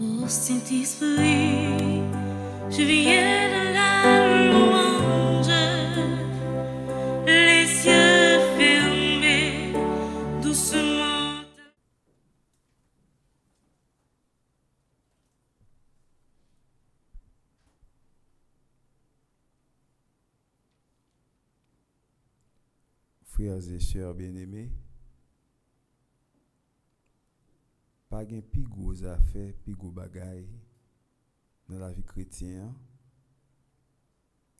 Ô Saint-Esprit, je viens de la louange, les yeux fermés, doucement. Frères et sœurs bien-aimés, pa gen pi go zafè, pi go bagay nan la vi kretyen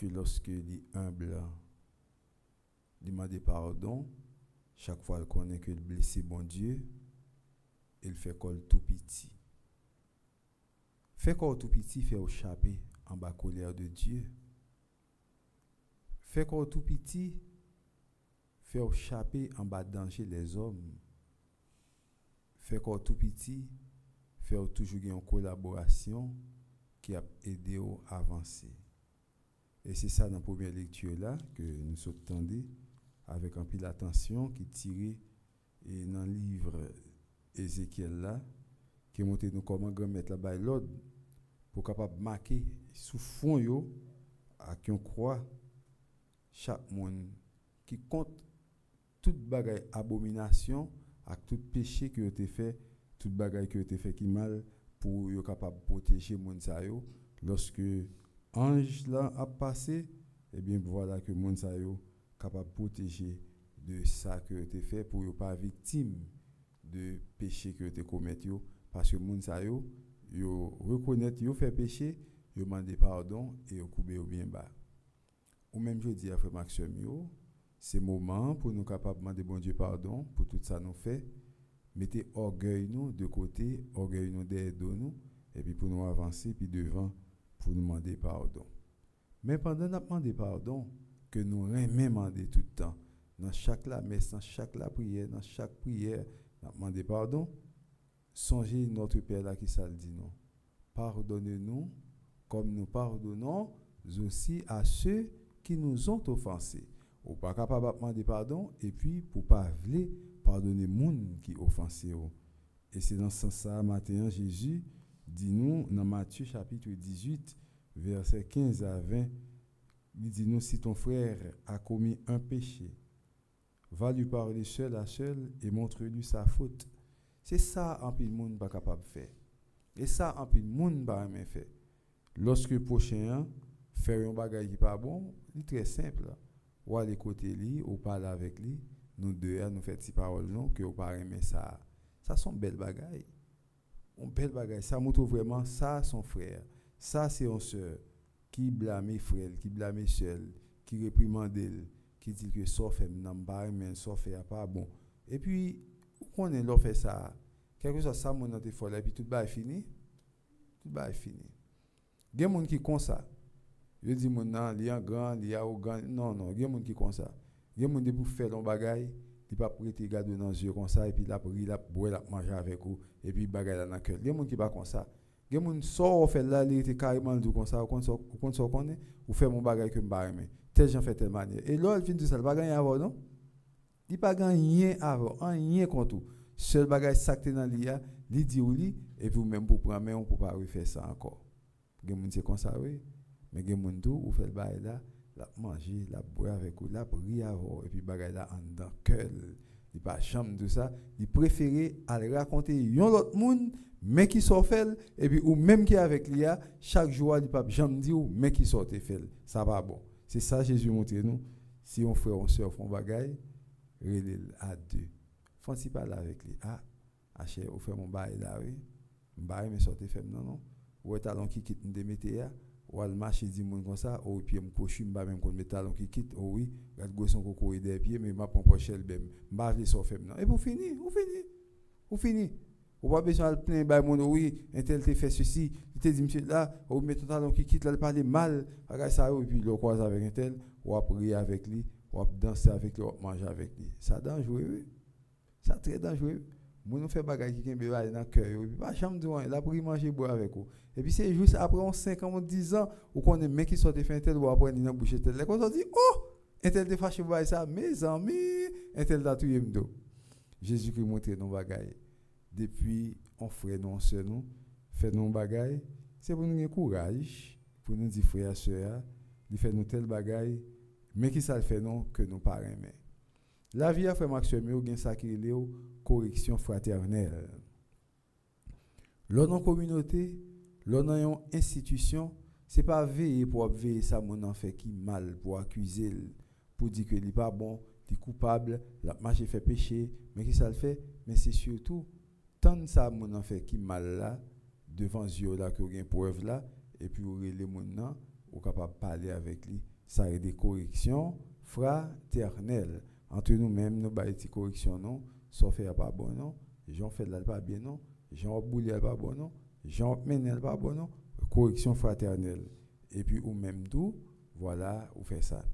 ke loske li humble li mande pardon chak fwa l konen ke l blese bon Diyo el fè kol tou piti. Fè kol tou piti fè ou chapè an ba kolèr de Diyo. Fè kol tou piti fè ou chapè an ba danje les om. Fait qu'on tout petit, fait toujours une collaboration qui a aidé à avancer. Et c'est ça dans la première lecture là que nous sommes avec un peu d'attention qui tiré et dans le livre Ézéchiel là qui montre comment mettre là-bas l'ordre pour capable marquer sous fond yo à qui on croit chaque monde qui compte toute bagaille à tout péché qui a été fait, toute bagaille qui a été fait qui mal pour être capable de protéger yo. Lorsque ange là a passé et bien voilà que sa yo capable de protéger de ça qui a été fait pour ne pas victime de péché qui a été commis parce que moun sa yo reconnaître yo fait péché yo demander pardon et yo couper au bien bas. Ou même je dis à frère Maxime c'est moment pour nous capables de demander bon Dieu pardon pour tout ça nous fait. Mettez orgueil nous de côté, orgueil nous derrière nous, et puis pour nous avancer, puis devant, pour nous demander pardon. Mais pendant nous demander pardon, que nous demander tout le temps, dans chaque la messe, dans chaque la prière, dans chaque prière, nous demander pardon, songez notre Père là qui ça dit non. Pardonnez-nous comme nous pardonnons aussi à ceux qui nous ont offensés ou pas capable de demander pardon et puis pour pas vouloir pardonner moun qui offensé et c'est dans ce sens matin Jésus dit nous dans Matthieu chapitre 18 verset 15 à 20 il dit nous si ton frère a commis un péché va lui parler seul à seul et montre-lui sa faute. C'est ça un peu le monde pas capable de faire. Et ça un peu le monde pas faire lorsque prochain faire un bagage qui pas bon c'est très simple ou aller côté lui ou parler avec lui nous deux nous fait ces paroles non que ou pas aimer ça. Ça sont belles bagailles. On belle bagaille ça montre vraiment ça son frère. Ça c'est une sœur qui blâme frère qui blâme seul qui réprimande qui dit que ça fait pas mais ça fait pas bon. Et puis on est là fait ça? Quelque chose ça mon folle et puis tout est fini. Tout est fini. Il y a des gens qui comme ça Yo di moun nan, li an gran, li an ogan, non, non, gen moun ki kon sa. Gen moun de pou fè lon bagay, li pa prete gado nan zyo kon sa, epi la pri, la bwe, la manja avèk ou, epi bagay la nan kèl. Gen moun ki pa kon sa. Gen moun so ou fè la, li te kariman djou kon sa, ou kon so konnen, ou fè moun bagay ke mba remè. Tel jan fè tel manye. E lò, el fin di sa, l bagay avò, non? Li pa gan yen avò, an yen kontou. Sel bagay sakte nan li ya, li di ou li, epi ou men pou pran men, ou pou pa refè sa ankor. Gen moun se konsa wey. Mais il y a des gens qui fait le bail là, la manger, la boire avec vous, la prier et puis bagay là en dedans cœur. Il pas chambre tout ça, il préférait aller raconter yon autre monde mais qui sort fait et puis ou même qui avec lui chaque jour il pas jamais dit ou mais qui sort fait. Ça va bon. C'est ça Jésus montre nous. Si on frère on sœur font bagay, relève à deux. Faut si parler avec lui. Ah, achè ou fait mon bail là oui. Bail mais sortez fait non non. Ou talon qui quitte de mettre ou al marcher dit moun comme ça ou puis me cochu m'ba même contre talon qui quitte oh oui regarde gosson pieds mais m'a pochel bem m'ba vle so non. Et pour finir ou fini ou fini ou pas besoin de plein ba moun oui un tel te fait ceci il te dit monsieur là ou met ton talon qui quitte là parler mal regarde ça et puis le croise avec un tel ou prier avec lui ou danser avec lui ou manger avec lui. Ça dangereux oui. Ça très dangereux Moun nous fait bagay qui kembe dans le cœur et pas chambre de la pour manger boire avec vous et puis c'est juste après on 5 ans 10 ans ou qu'on est mec qui sort de fin tel ou après dans bouche tel. Là on dit oh un tel te fâché pour ça mes amis un tel da m'do. Jésus qui montre nos bagay. Depuis on frère nous sœur nous fait non bagaille, c'est pour nous avoir courage, pour nous dire frère, soeur, il fait nous tel bagaille, mais qui ça fait non que nous pas aimer. La vie a fait Maxime, il y a correction fraternelle. L'on en communauté, l'on en institution, c'est pas veiller pour veiller ça mon en fait qui mal pour accuser pour dire que n'est pas bon, il est coupable, la marche fait péché, mais qui ça le fait? Mais c'est surtout tant ça mon en fait qui mal là devant Dieu là que une preuve là et puis vous les gens ou capable parler avec lui, ça a des corrections fraternelles entre nous-mêmes nous ba des corrections non, sauf faire pas bon non, Jean fait là pas bien non, Jean boulé pas bon non, Jean menel pas bon non, correction fraternelle. Et puis, ou même tout, voilà, ou fait ça.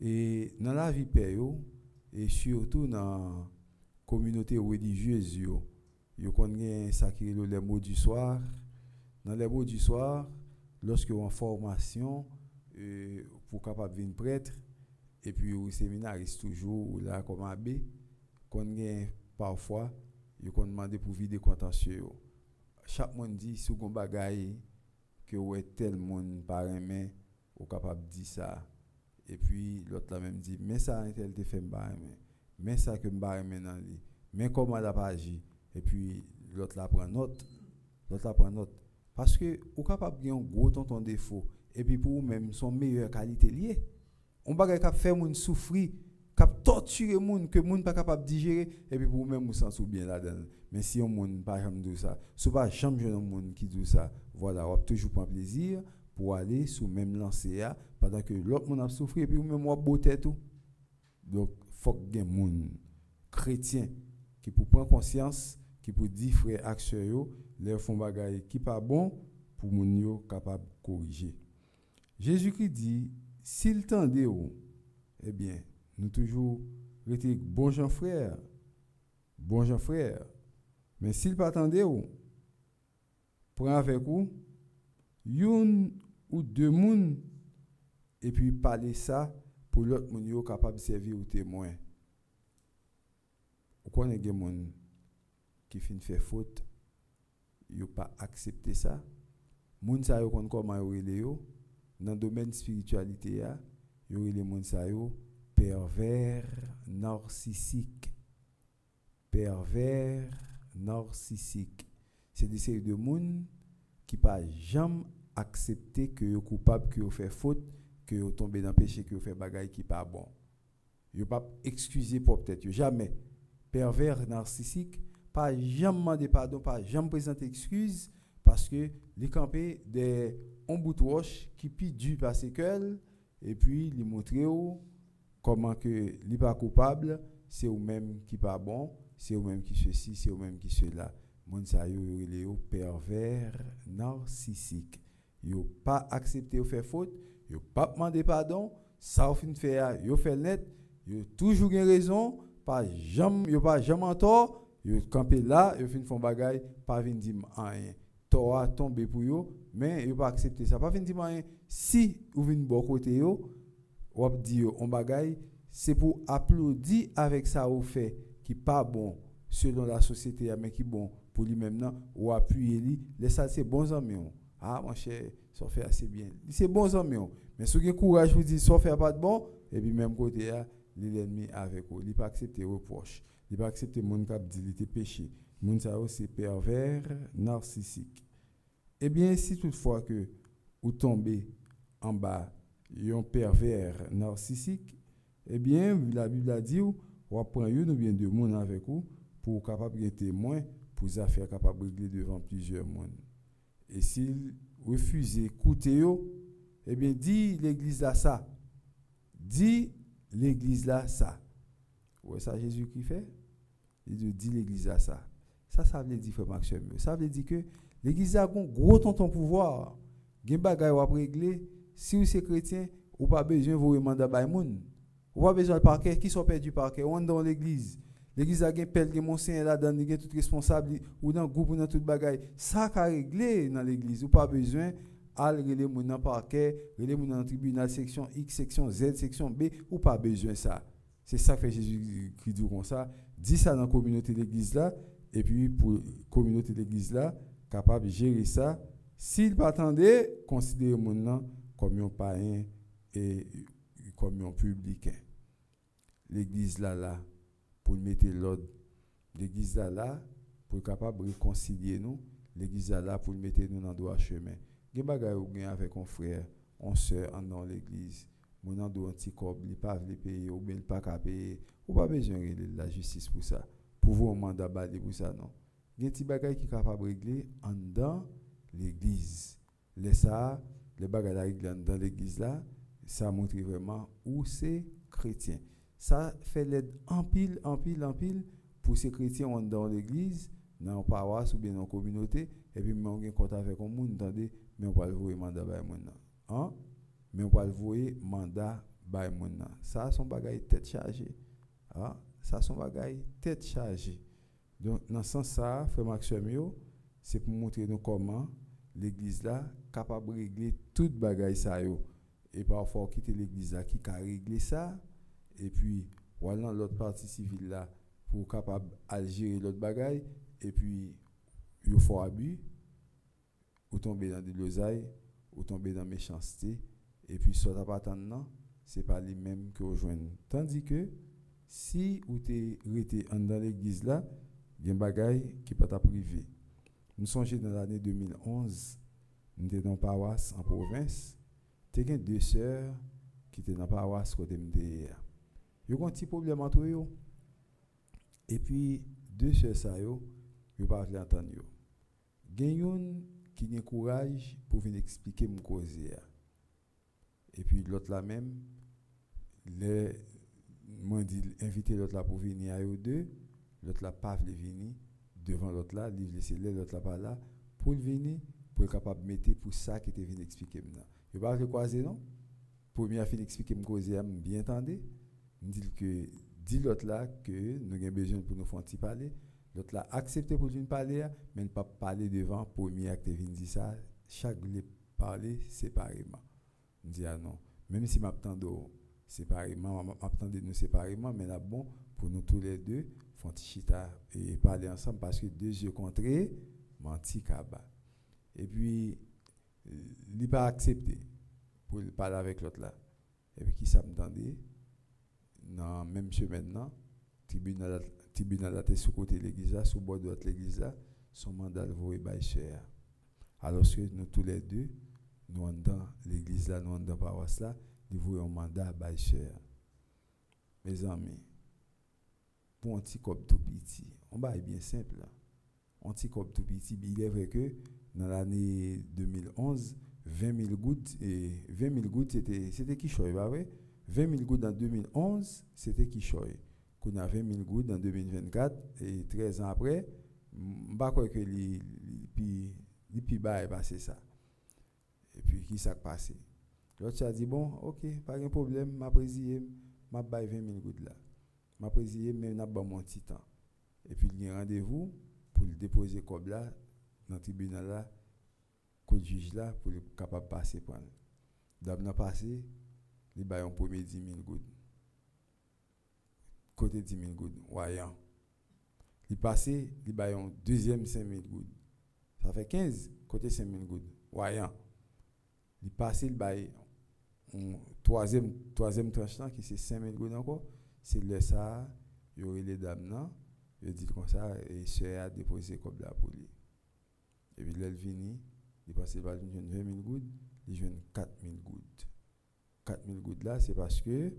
Et dans la vie père, et surtout dans la communauté religieuse, yo, connaît ça qui les mots du soir. Dans les mots du soir, lorsque en formation, euh, pour capable devenir prêtre, et puis au séminariste toujours, ou là comme abbé, connaît parfois, yo qu'on demande pour vider contentieux. Chaque monde dit, si vous bagaille, que ouais tel monde par main ou capable dire ça. Et puis l'autre là même dit mais ça tel te fait pas mais ça que m'ba dans lui mais comment la pas agi et puis l'autre là prend note l'autre là prend note. Parce que ou capable un gros tonton défaut. Et puis pour même son meilleure qualité liée on bagay cap faire moun souffrir cap torturer moun que moun pas capable de digérer et puis pour même vous sent bien là-dedans mais si on moun pas jamais dire ça si pas jamais jeune monde qui dit ça voilà, on toujours prendre plaisir pour aller sous même lancer pendant que l'autre monde a souffert et puis même moi beauté tout. Donc faut que des monde chrétien qui pour prendre conscience, qui pour dire frère action leur font bagaille qui pas bon pour moun yo capable corriger. Jésus-Christ dit s'il tendait eh bien, nous toujours rester bon Jean frère, bon Jean frère. Mais s'il pas tendait prend avec vous une ou deux moun et puis parler ça pour l'autre moun capable de servir au témoin. Vous connaissez des moun qui fin faire faute, yo pas accepter ça? Moun sa yo kon comment yo yo? Dans le domaine spiritualité ya, yo relé moun sa yo pervers narcissique. Pervers narcissique. C'est des de monde qui pas jamais accepter que vous coupable que vous fait faute que vous tombé dans péché que vous fait bagaille qui pas bon. Vous pas excuser pour peut-être jamais. Pervers narcissique pas jamais demander pardon pas jamais présenter excuse parce que les camper des on qui pi du passer que et puis lui montrer comment que n'est pas coupable c'est vous même qui pas bon c'est vous même qui ceci c'est vous même qui cela moun sa yo yo pervers narcissique. Yo pas accepté faire faute yo pas demander pardon ça fin faire yo fait net yo toujours une raison pas jamais yo pas jamais tort yo camper là yo fin font bagaille pas vinn dire rien a tombé pour yo mais yo pas accepter ça. Pas rien si ou vinn bon côté yo ou dire on bagaille c'est pour applaudir avec ça ou fait qui pas bon selon la société mais qui bon pour lui-même ou appuyer lui. Les ça c'est bons amis ah mon cher ça fait assez bien. C'est bons amis mais si vous courage vous dire ça fait pas de bon et puis même côté l'ennemi avec vous il pas accepter reproche. Il pas accepter mon cap dit péché mon ça c'est pervers narcissique eh bien si toutefois que vous tombez en bas un pervers narcissique eh bien la Bible a dit ou prendre une ou bien deux monde avec vous pour capable être témoin pour faire capable de régler devant plusieurs monde. Et s'il refuse d'écouter, eh bien, dit l'église là ça. Dit l'église là ça. Ouais, ça Jésus qui fait? Il dit l'église là ça. Ça, ça veut dire, frère Maxime. Ça veut dire que l'église a un gros ton pouvoir. Gen bagay régler. Si vous êtes chrétien, ou pas besoin de vous demander à moun. Ou pas besoin de parquet. Qui sont perdus parquet? On dans l'église. L'église a gen pel, gen là-dedans, gen tout responsable ou dans groupe ou dans tout bagaille. Ça a réglé dans l'église. Ou pas besoin al rele moun nan parquet, rele moun nan tribunal section X, section Z, section B, ou pas besoin ça. C'est ça que Jésus qui dit comme ça. Dit ça dans la communauté de l'église là, et puis pour la communauté de l'église là, capable de gérer ça. S'il pas attendait, considérer nom comme un païen et comme un publicain. L'église là, là, pour mettre l'ordre. L'église là, là, pour capable de réconcilier nous. L'église là, là, pour mettre nous dans le droit chemin. Il y a avec un frère, on sœur dans l'église. Mon an anti corps, il pas veut payer ou bien il pas capable payer. Ou pas besoin de la justice pour ça. Pour vous un mandat balé pour ça non? Il y a des choses qui sont capables de régler dans l'église. Les ça, les bagages régler dans l'église là, ça montre vraiment où c'est chrétien. Ça fait l'aide en pile, en pile, en pile pour ces chrétiens dans l'église, dans la paroisse ou bien dans la communauté, et puis on a un compte avec un monde, mais on va le voir mandat par monde. Hein? Mais on va le voir mandat par monde. Ça, son bagage tête chargée. Hein? Ça, son bagage tête chargée. Donc, dans ce sens, frère Maxime, c'est pour montrer comment l'église là capable de régler tout bagage ça. Et parfois, quitter l'église là qui a réglé ça, et puis, voilà l'autre partie civile là pour capable de gérer l'autre bagaille, et puis, il faut abus, ou tomber dans des l'oseille, ou tomber dans méchanceté, et puis, attendre, c'est pas les mêmes que rejoignent. Tandis que, si vous êtes resté dans l'église là, il y a un bagaille qui peut être privé. Nous sommes dans l'année 2011, nous étions dans la paroisse en province, il y a deux sœurs qui étaient dans la paroisse côté de Ils ont un petit problème entre eux. Et puis, deux sœurs, ça, yo, yo pas entendre yo. Gen yon qui a courage pour venir expliquer mon cause. Et puis l'autre là même, les moi dit inviter l'autre là pour venir à eux deux, l'autre là pas venir devant l'autre là, il laisser l'autre là pas là pour venir pour être capable de mettre pour ça qui était venu expliquer maintenant. Je pas croiser non? Bien fin expliquer mon cause bien entendez. dit que dit l'autre là que nous avons besoin pour nous faire parler. L'autre là accepté pour venir parler mais ne pas parler devant mieux acte dit ça chaque les parler séparément. Je dis ah non, même si m'attends séparément, m'attendez nous séparément mais là bon pour nous tous les deux font chita et parler ensemble parce que deux yeux contrés menti kaba. Et puis il n'a pas accepté pour parler avec l'autre là. Et puis qui s'attendait dans même chemin maintenant, tribunal tribunal était sous côté l'église sous bord de l'église son mandat le by cher. Alors que nous tous les deux, nous dans l'église là, nous dans paroisse là, voyons un mandat by cher. Mes amis, pour un petit cop tout petit, on va bien simple. Un petit cop tout petit, il est vrai que dans l'année 2011, 20 000 gouttes, et 20 000 gouttes, c'était, c'était qui choisit, pas vrai? 20 000 gouttes en 2011, c'était qui choisit. Qu'on a 20 000 gouttes en 2024, et 13 ans après, je pas que les est passé ça. Et puis, qui s'est passé? L'autre a dit, bon, ok, pas de problème, m'a présidé, m'a baillé 20 000 gouttes là. M'a présidé, mais n'a pas mon petit temps. Et puis, il y a rendez-vous pour le déposer comme là, dans le tribunal là, le juge là, pour être capable de passer pour D'abord, passé, il a un premier 10 000 gouttes. Côté 10 000 gouttes, voyant. Il passé, il a un deuxième 5 000 gouttes. Ça fait 15, côté 5 000 gouttes, voyant. Il passé, il a un troisième, troisième tranche qui c'est 5 000 gouttes encore. C'est le ça, il y aurait les dames là. Il dit comme ça, et c'est a déposé comme là pour. Et puis, là, il vient, il passe par 20 000 gouttes, il joue 4 000 gouttes. 4 000 gouttes là, c'est parce que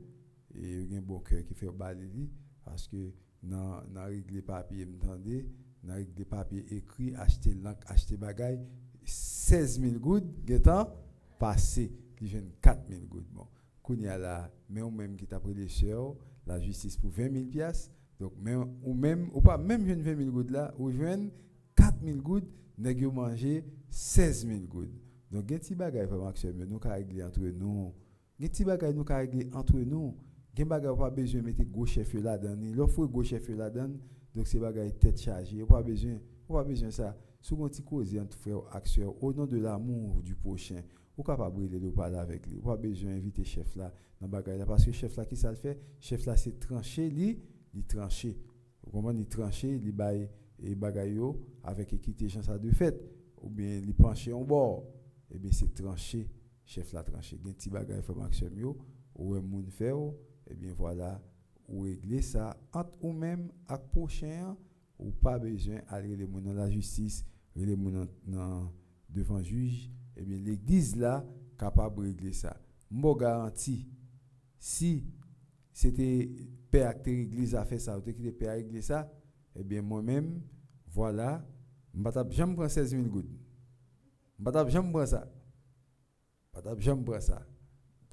il y a un bon cœur qui fait balayer, parce que dans la règle des papiers, m'entendez, dans la règle des papiers écrit, acheter l'encre, acheter bagaille, 16 000 gouttes, temps passé, il joue 4 000 gouttes. Bon, qu'on y a là, mais on même qui t'a pris les chers, la justice pour 20 000 piastres, donc même, ou même, ou pas, même 20 000 gouttes là, ou 4 000 gouttes, nèg yo manger 16 000 gouttes. Donc gen ti bagay vraiment que nous ka régler entre nous. Gen ti bagay nous ka régler entre nous. Gen bagay pas besoin mettre gros chef là dedans. L'offre faut gros chef là dedans. Donc c'est bagay tête chargée, pas besoin, pas besoin ça. Sous un petit cause entre frères acteurs au nom de l'amour du prochain. Ou capable de parler avec lui. Pas besoin d'inviter chef là dans bagay là. Parce que chef là qui ça le fait, chef là c'est trancher li, li trancher. Comment il trancher, li bail et bagayo avec équité chance de fait. Ou bien li penché en bord, eh bien c'est tranché, chef la tranché. Gen ti bagay frère Maxime yo, ou un moun fait ou, eh bien voilà, ou régler ça. Entre ou même ak prochain ou pas besoin aller les dans la justice, les moun devant juge, eh bien l'église là capable de régler ça. Moi garanti si c'était père que l'église a fait ça ou que père a réglé ça, eh bien moi-même voilà, je ne prendre 16 000 gouttes. Je ne prendre ça. Je ne prendre ça.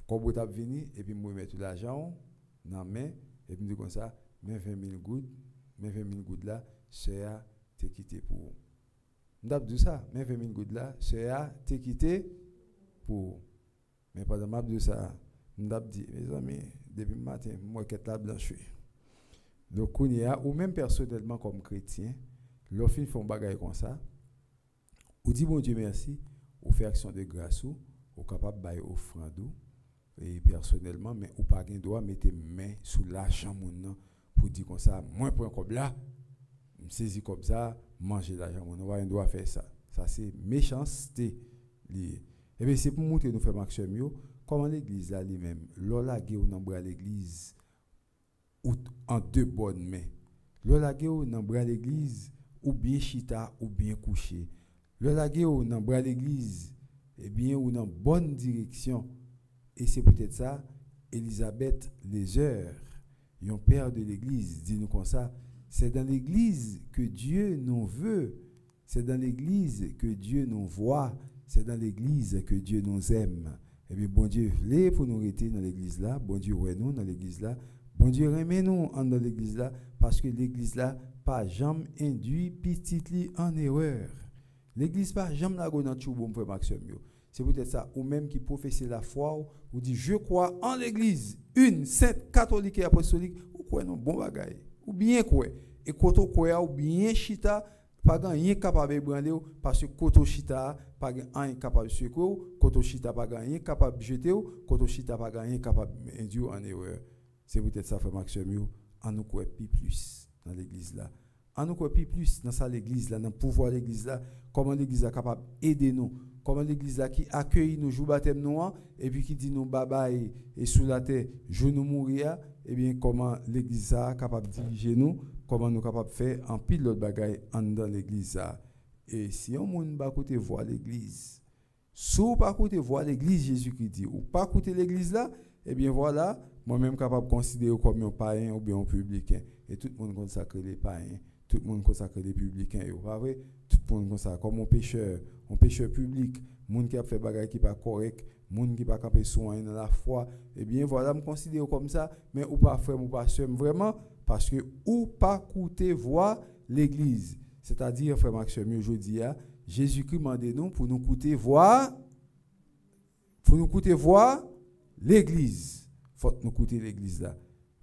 Quand vous êtes venu, et puis je mettre tout l'argent dans la main, et puis je dis comme ça, mais 20 000 gouttes, mais 20 000 gouttes là, c'est à te quitté pour vous. Je dis ça, mais 20 000 gouttes là, c'est à te quitté pour. Mais que je dis ça, dis, mes amis, depuis matin, moi, je suis là blanchi. Donc, on y ou même personnellement comme chrétien, Lorsqu'ils font bagaille comme ça, ou dit bon Dieu merci, ou fait action de grâce ou, ou capable de offrande et personnellement, mais ou pas gain droit mettre main sous l'argent pour dire comme ça, moins pour comme là, saisir comme ça, manger l'argent on doit faire ça. Ça c'est méchanceté liée. Et eh bien c'est pour montrer nous faire maximum comment l'église là lui-même, lola ou nan l'église ou en deux bonnes mains. Lola ou nan l'église ou bien chita ou bien couché. Lagué ou bras l'église, eh bien ou dans bonne direction. Et c'est peut-être ça, Elisabeth Lézeur, un père de l'église, dit nous comme ça, c'est dans l'église que Dieu nous veut, c'est dans l'église que Dieu nous voit, c'est dans l'église que Dieu nous aime. Eh bien, bon Dieu, voulait pour nous rester dans l'église là, bon Dieu, ouais nous dans l'église là, bon Dieu, remet nous dans l'église là, parce que l'église là, pas jamais induit petit en erreur. L'église pas jamais la dans tout bon frère Maxime C'est peut-être ça ou même qui professe la foi ou dit je crois en l'église. Une sainte catholique et apostolique ou quoi non bon bagaille. Ou bien quoi et koto quoi ou bien chita pas rien capable de branler parce que koto chita pas rien capable de secouer koto chita pas rien capable de jeter koto chita pas rien capable d'induire en erreur. C'est peut-être ça frère Maxime en nous quoi plus dans l'église là. En nous copie plus dans ça l'église là, dans le pouvoir l'église là, comment l'église est capable d'aider nous, comment l'église là qui accueille nous jour baptême nous et puis qui dit nous baba et, et sous la terre, je nous mourir, et eh bien comment l'église est capable de diriger nous, comment nous capable de faire en pile d'autres bagaille dans l'église. Et si on ne pas côté voir l'église, si on pas côté voir l'église Jésus-Christ dit ou pas côté l'église là, eh bien voilà, moi-même capable de considérer comme un païen ou bien un publicain. Et tout le monde consacre les païens, tout le monde consacre les publicains, et pas tout le monde consacre comme un pécheur, un pécheur public, monde qui a fait bagaille qui pas correct, monde qui pas capé soin dans la foi, eh bien voilà, me considère comme ça, mais ou pas frère ou pas sœur, vraiment parce que ou pas coûter voir l'église. C'est-à-dire frère Maxime aujourd'hui Jésus-Christ m'a nous pour nous coûter voir pour nous coûter voir l'église. Faut nous coûter l'église là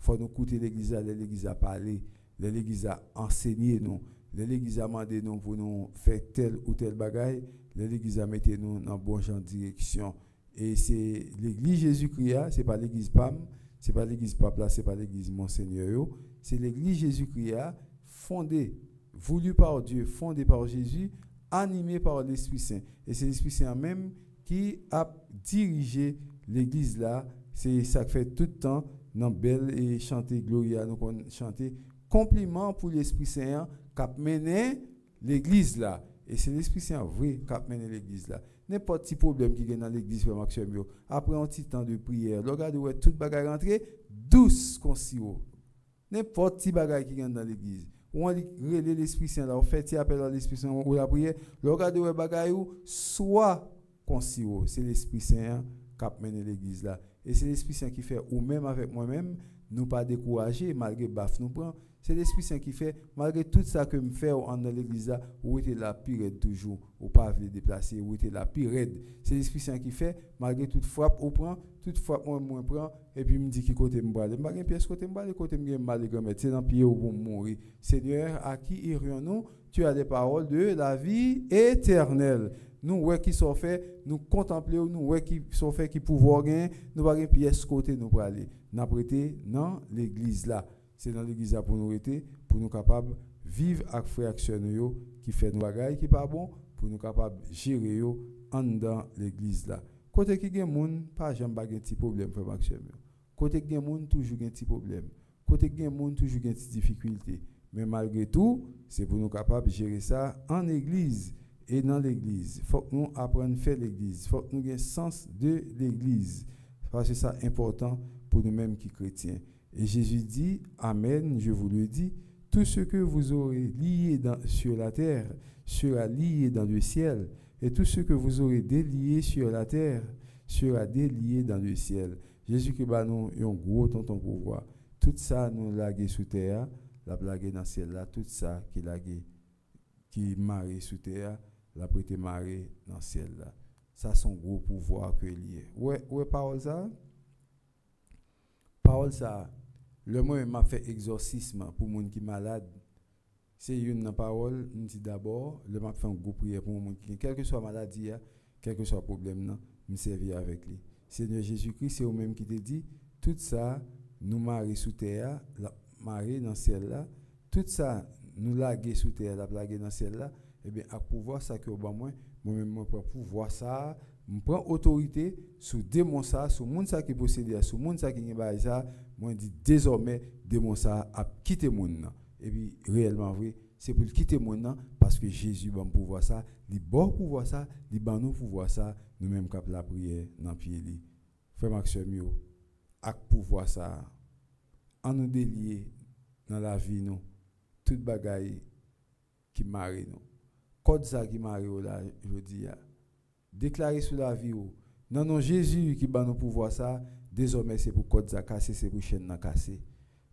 faut nous écouter l'église, l'église a parlé, l'église a enseigné nous, l'église a demandé nous pour nous faire tel ou tel bagaille, l'église a mis nous dans bon genre direction. Et c'est l'église Jésus-Christ, c'est pas l'église PAM, c'est pas l'église Papa, c'est pas l'église Monseigneur, c'est l'église Jésus-Christ fondée, voulue par Dieu, fondée par Jésus, animée par l'Esprit Saint. Et c'est l'Esprit Saint même qui a dirigé l'église là. C'est ça fait tout le temps dans belle et chanter Gloria, nous chanter compliment pour l'Esprit Saint qui a mené l'église là. Et c'est l'Esprit Saint vrai qui a mené l'église là. N'importe quel problème qui est dans l'église, après un petit temps de prière, regardez où toute bagarre rentrée, douce comme N'importe quel bagarre qui est dans l'église. On relève l'Esprit Saint là, on fait appel à l'Esprit Saint ou la prière, regardez où bagarre soit comme C'est l'Esprit Saint qui a mené l'église là. Et c'est l'Esprit Saint qui fait, ou même avec moi-même, nous pas décourager malgré baf nous prend. C'est l'Esprit Saint qui fait, malgré tout ça que me fait dans l'église où était la pire toujours, ou pas les déplacer, où était la pire C'est l'Esprit Saint qui fait, malgré toute frappe, on prend, toute frappe, moi, moi, prend, et puis me dit qui côté me Je pas pièce côté me côté me mal c'est dans pied où pour mourir. Seigneur, à qui irions-nous? Tu as les paroles de la vie éternelle nous ouais qui sont faits, nous contempler, nous ouais qui sont faits qui pouvoir gagner, nous pas pièce côté nous pour aller. N'a prêté dans l'église là. C'est dans l'église pour nous être pour nous capables vivre avec frère qui fait nos bagailles qui pas bon pour nous capables de gérer en dans l'église là. Côté qui gen moun pas jamais pas petit problème frère Maxime. Côté qui gen moun toujours gen petit problème. Côté gen moun toujours gen petit difficulté. Mais malgré tout, c'est pour nous capables de gérer ça en église et dans l'église. faut que nous apprenions à faire l'église. faut que nous ayons sens de l'église. Parce que c'est important pour nous-mêmes qui chrétiens. Et Jésus dit, Amen, je vous le dis, tout ce que vous aurez lié sur la terre sera lié dans le ciel, et tout ce que vous aurez délié sur la terre sera délié dans le ciel. Jésus qui bat nous un gros tonton pouvoir. Tout ça nous lagué sous terre, la blague dans le ciel là, tout ça qui lagué, qui maré sous terre, la prêté maré dans le ciel là. Ça son gros pouvoir que lié. Ouais, ouais, parole ça? Parole ça, le moi m'a fait exorcisme pour moun qui malade. C'est une parole, nous dit d'abord, le m'a fait un gros prière pour moun qui quelle que soit maladie, quel que soit problème nan, me servir avec lui. Seigneur Jésus-Christ, c'est au même qui te dit tout ça nous marrer sous terre, la dans ciel là, tout ça nous laguer sous terre, la blaguer dans ciel là, et bien à pouvoir ça que au bas moi, moi-même moi pour pouvoir ça, je prends autorité sur démon ça, sur monde ça qui possède, sur monde ça qui n'est ça, moi dit désormais démon ça a quitté monde. Et puis réellement vrai, c'est pour quitter monde parce que Jésus va pouvoir ça, il bon pouvoir ça, il ban nous pouvoir ça, nous même cap la prière dans pied li. Frère Maxime yo, ak pouvoir ça, en nous délier dans la vie nous, toute bagaille qui marie nous. Code ça qui marie ou là, je dis. Déclarer sur la vie ou. Non, non, Jésus qui bat nous pouvoir ça, désormais c'est pour code ça casser, c'est pour chaîne casser.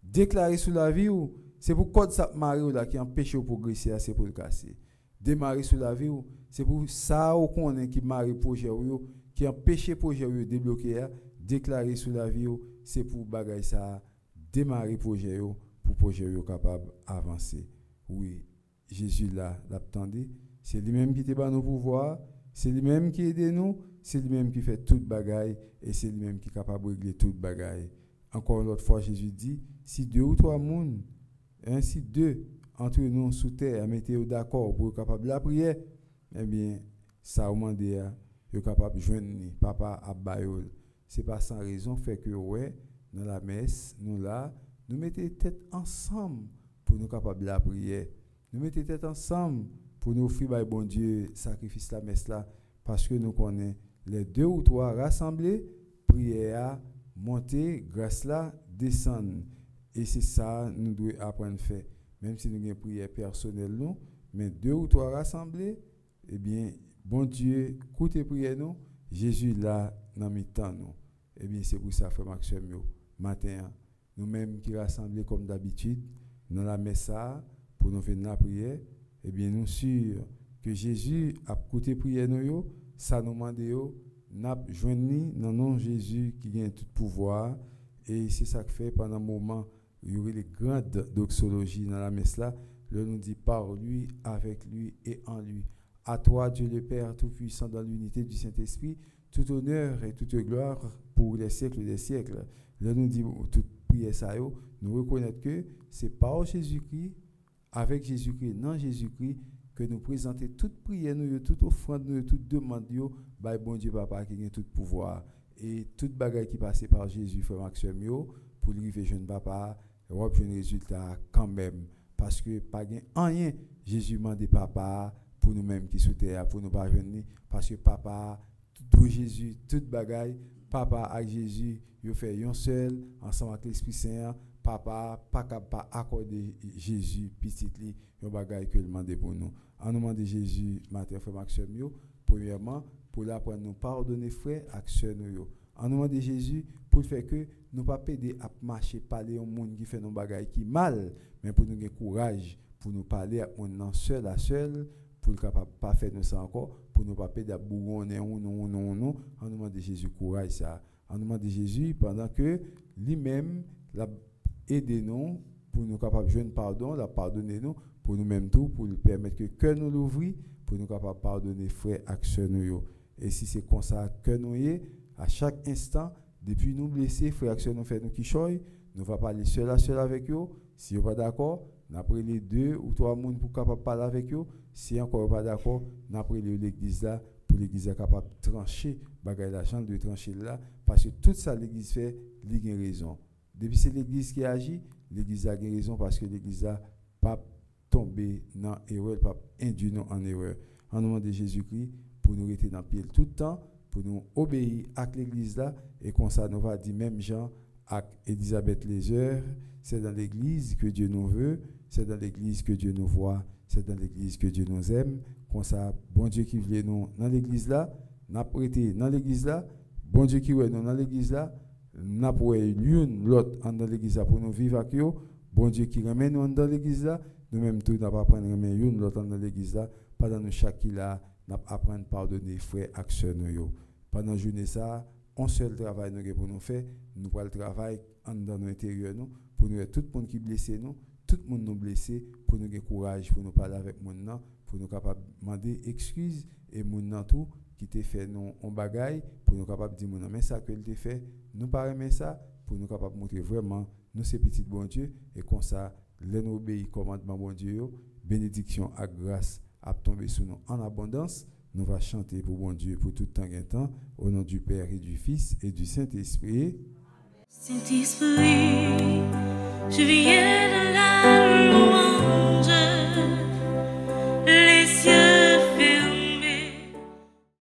Déclarer sur la vie ou, c'est pour code ça marie ou là qui empêche au progresser, c'est pour le casser. Démarrer sur la vie ou, c'est pour ça ou qu'on est qui marie projet ou qui empêche projet ou débloquer déclarer sur la vie ou, c'est pour bagaille ça démarrer projet yo pour projet yo capable avancer. Oui, Jésus là, l'attendait, c'est lui-même qui te bat nos pouvoirs, c'est lui-même qui aide nous, c'est lui-même qui fait toute bagaille et c'est lui-même qui est capable de régler toute bagaille. Encore une autre fois, Jésus dit, si deux ou trois moun, ainsi deux entre nous sous terre, mettez-vous d'accord pour être capable de la prière, eh bien, ça au de vous capable de joindre papa à bayol. C'est pas sans raison fait que ouais, dans la messe, nous là, nous mettons tête ensemble pour nous capables de la prière. Nous mettons tête ensemble pour nous offrir by bon Dieu sacrifice la messe là parce que nous connaissons les deux ou trois rassemblés, prière monter, grâce là descendre. Et c'est ça nous devons apprendre à faire. Même si nous avons une prière personnelle, nous, mais deux ou trois rassemblés, eh bien, bon Dieu, écoutez prière nous, Jésus là, dans le temps nous. Eh bien, c'est pour ça, frère Maxime, matin, nous-mêmes qui rassemblés comme d'habitude, dans la messe ça, pour nous faire la prière, eh bien, nous sûrs que Jésus a écouté prière nous, ça nous demande, n'a joindre dans le nom Jésus qui a tout pouvoir. Et c'est ça que fait pendant un moment, il y aurait les grandes doxologies dans la messe là. Le nous dit par lui, avec lui et en lui. À toi, Dieu le Père Tout-Puissant, dans l'unité du Saint-Esprit, tout honneur et toute gloire pour les siècles des siècles. Là, nous dit, toute prière ça, nous reconnaître que c'est par Jésus-Christ, avec Jésus-Christ, non Jésus-Christ, que nous présentons toute prière, nous, toute offrande, nous, toute demande, yo, by bon Dieu Papa qui a tout pouvoir. Et toute bagaille qui passe par Jésus, frère Maxime, pour lui jeune papa, on un résultat quand même. Parce que pas gain rien, Jésus m'a dit papa pour nous-mêmes qui terre, pour nous pas venir. Parce que papa, tout Jésus, toute bagaille, papa avec Jésus, il fait un seul, ensemble avec l'Esprit Saint, papa, pas capable accorder Jésus, petit li, un bagaille que il demande pour nous. En nom de Jésus, matin, frère Maxime, premièrement, pour l'apprendre nous pardonner frère, action nous. En nom de Jésus, pour faire que nous pas péder à marcher, parler au monde qui fait nos bagailles qui mal, mais pour nous avoir courage, pour nous parler à monde seul à seul, pour capable pas faire nous ça encore, pour nous pas péder à bougonner ou non, non, non, en nom de Jésus, courage ça. En nom de Jésus, pendant que lui-même l'a aidé nous pour nous capables de pardon, la pardonner nous, pour nous-mêmes tout, pour nous permettre que cœur nous l'ouvrir, pour nous capables pardonner frères, actions nous. Et si c'est comme ça que nous y à chaque instant, depuis nous blesser, frère, action nous fait nous qui choy, nous va parler seul à seul avec eux. Si vous pas d'accord, N'après les deux ou trois personnes pour capable parler avec eux. Si encore pas d'accord, n'après l'église là pour l'église est capable de trancher bagaille l'argent de trancher là parce que tout ça l'église fait, il a raison. Depuis c'est l'église qui agit, l'église a raison parce que l'église a pas tombé dans l'erreur, pas induit en erreur. En nom de Jésus-Christ, pour nous rester dans le pied tout le temps, pour nous obéir à l'église là, et comme ça, nous va dire même Jean à Elisabeth Lézeur, c'est dans l'église que Dieu nous veut, c'est dans l'église que Dieu nous voit, c'est dans l'église que Dieu nous aime. Comme ça, bon Dieu qui voulait nous dans l'église là, n'a prêté dans l'église là, bon Dieu qui voulait nous dans l'église là, n'a pas l'une l'autre dans l'église pour nous vivre avec eux, bon Dieu qui ramène nous dans l'église là, nous-mêmes tout n'a pas prendre l'une l'autre dans l'église là, pendant nous chaque là, n'a apprendre pardonner frères actions nous. Pendant journée ça, un seul travail nous pour nous faire, nous pas le travail dans l'intérieur nous. Pour nous tout le monde qui blessé nous. Tout le monde nous blessé pour nous avoir courage pour nous parler avec nous pour nous capable demander excuse et nous tout qui t'a fait nous en bagaille pour nous capables de dire non mais ça que t'a fait nous pas aimer ça pour nous capables de montrer vraiment nous ces petits bon Dieu et comme ça les nous obéir commandement bon Dieu bénédiction à grâce à tomber sur nous en abondance. Nous va chanter pour bon Dieu pour tout temps et temps au nom du Père et du Fils et du Saint-Esprit. Saint-Esprit je viens de la louange.